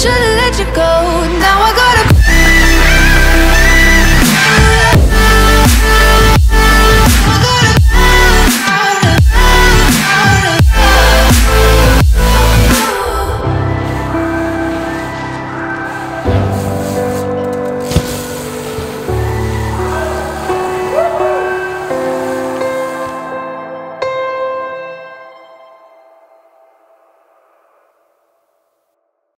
should've let you go.